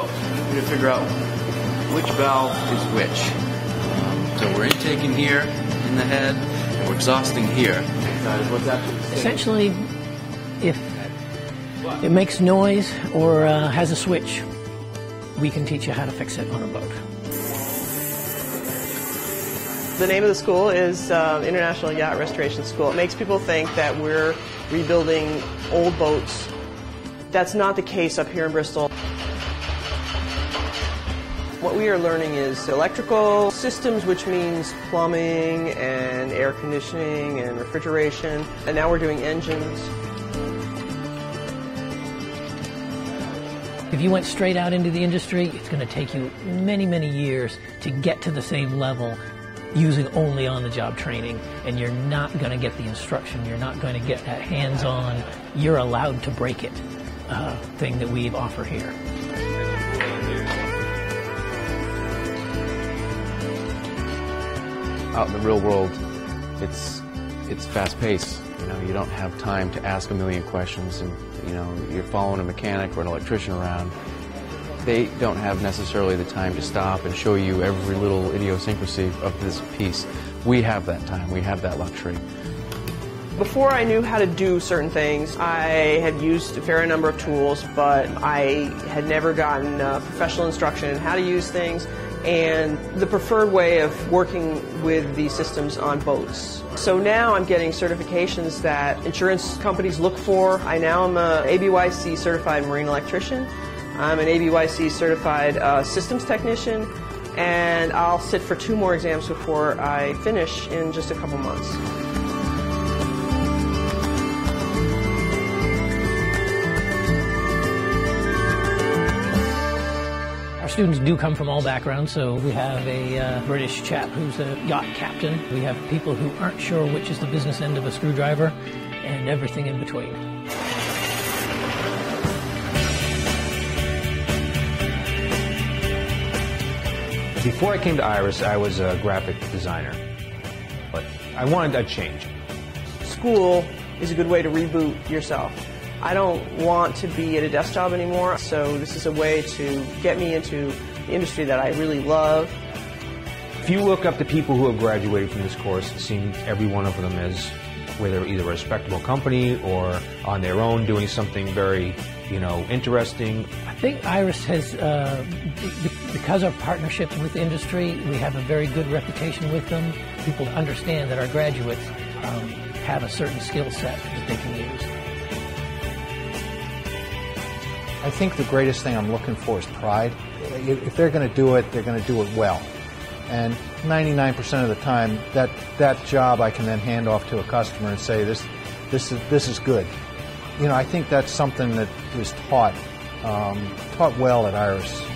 figure out which valve is which. So we're intaking here in the head, and we're exhausting here. Essentially, if it makes noise or uh, has a switch, we can teach you how to fix it on a boat. The name of the school is uh, International Yacht Restoration School. It makes people think that we're rebuilding old boats. That's not the case up here in Bristol. What we are learning is electrical systems, which means plumbing and air conditioning and refrigeration. And now we're doing engines. If you went straight out into the industry, it's going to take you many, many years to get to the same level using only on the job training. And you're not going to get the instruction. You're not going to get that hands on, you're allowed to break it uh, thing that we offer here. Out in the real world, it's it's fast paced. You know, you don't have time to ask a million questions, and you know, you're following a mechanic or an electrician around. They don't have necessarily the time to stop and show you every little idiosyncrasy of this piece. We have that time. We have that luxury. Before I knew how to do certain things, I had used a fair number of tools, but I had never gotten uh, professional instruction in how to use things and the preferred way of working with these systems on boats. So now I'm getting certifications that insurance companies look for. I now am a ABYC certified marine electrician. I'm an ABYC certified uh, systems technician, and I'll sit for two more exams before I finish in just a couple months. Students do come from all backgrounds, so we have a uh, British chap who's a yacht captain. We have people who aren't sure which is the business end of a screwdriver, and everything in between. Before I came to IYRS, I was a graphic designer, but I wanted a change. School is a good way to reboot yourself. I don't want to be at a desk job anymore, so this is a way to get me into the industry that I really love. If you look up the people who have graduated from this course, it seems every one of them is whether either a respectable company or on their own doing something very, you know, interesting. I think IYRS has, uh, because of partnership with industry, we have a very good reputation with them. People understand that our graduates um, have a certain skill set that they can use. I think the greatest thing I'm looking for is pride. If they're going to do it, they're going to do it well. And 99% of the time, that, that job I can then hand off to a customer and say, this, this, is, this is good. You know, I think that's something that was taught, um, taught well at IYRS.